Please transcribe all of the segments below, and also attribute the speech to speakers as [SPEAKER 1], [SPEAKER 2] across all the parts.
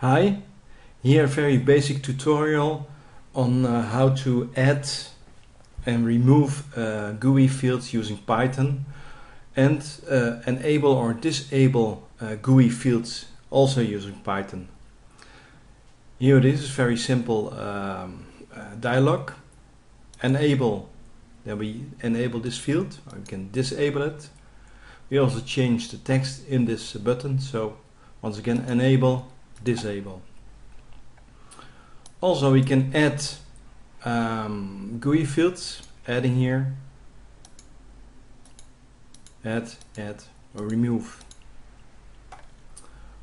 [SPEAKER 1] Hi, here a very basic tutorial on uh, how to add and remove uh, GUI fields using Python and uh, enable or disable uh, GUI fields also using Python. Here this is very simple um, uh, dialog. Enable, then we enable this field, or we can disable it. We also change the text in this button, so once again enable disable. Also we can add um, GUI fields, adding here, add, add or remove.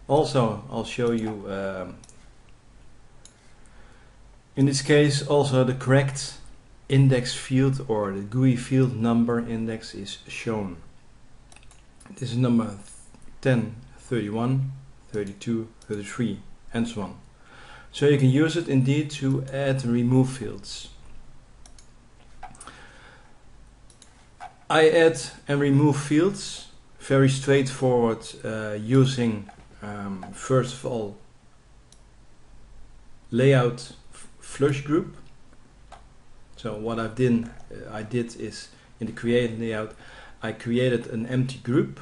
[SPEAKER 1] Also I'll show you um, in this case also the correct index field or the GUI field number index is shown. This is number 10, 31, 32, 33 and so on. So you can use it indeed to add and remove fields. I add and remove fields very straightforward uh, using um, first of all layout flush group. So what I've uh, I did is in the create layout I created an empty group,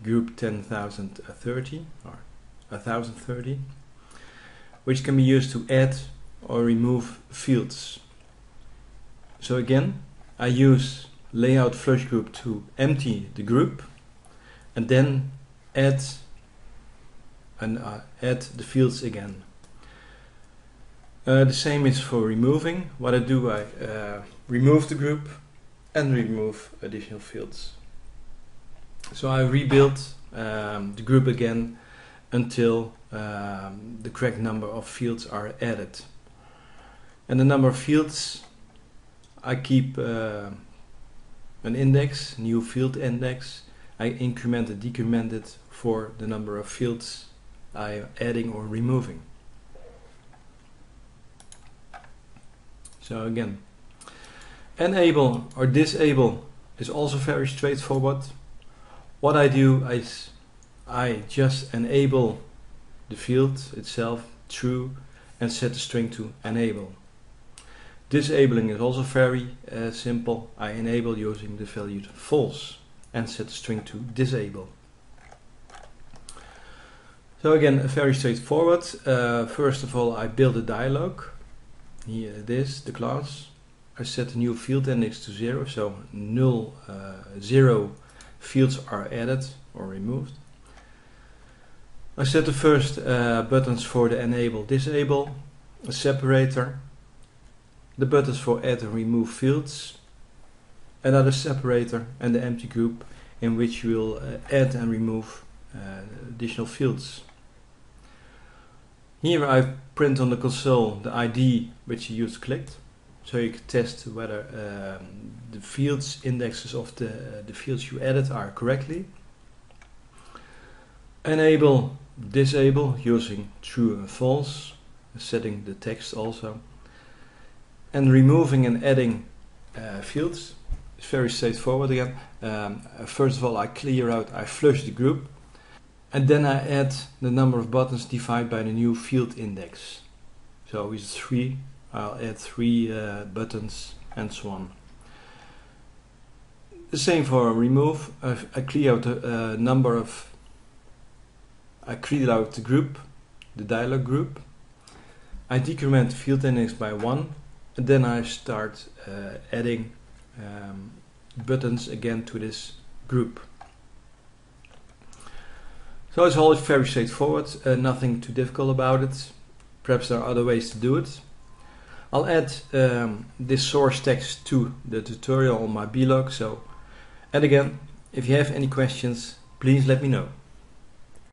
[SPEAKER 1] group 10,030 or 1030, which can be used to add or remove fields. So again, I use layout flush group to empty the group and then add and uh, add the fields again. Uh, the same is for removing. What I do, I uh, remove the group and remove additional fields. So I rebuild um, the group again until um, the correct number of fields are added. And the number of fields, I keep uh, an index, new field index. I increment and decrement it for the number of fields I am adding or removing. So again, enable or disable is also very straightforward. What I do is I just enable the field itself true and set the string to enable. Disabling is also very uh, simple. I enable using the value false and set the string to disable. So again, very straightforward. Uh, first of all, I build a dialog. Here it is, the class. I set the new field index to zero, so null, uh, zero fields are added or removed. I set the first uh, buttons for the enable disable, a separator, the buttons for add and remove fields, another separator and the empty group in which you will uh, add and remove uh, additional fields. Here I print on the console the ID which you just clicked so you can test whether um, the fields indexes of the, uh, the fields you added are correctly. Enable disable using true and false, setting the text also. And removing and adding uh, fields is very straightforward again. Um, first of all, I clear out, I flush the group, and then I add the number of buttons divided by the new field index. So with three, I'll add three uh, buttons and so on. The same for remove. I, I clear out a, a number of I create out the group, the dialog group. I decrement field index by one, and then I start uh, adding um, buttons again to this group. So it's all very straightforward, uh, nothing too difficult about it. Perhaps there are other ways to do it. I'll add um, this source text to the tutorial on my blog. So, and again, if you have any questions, please let me know.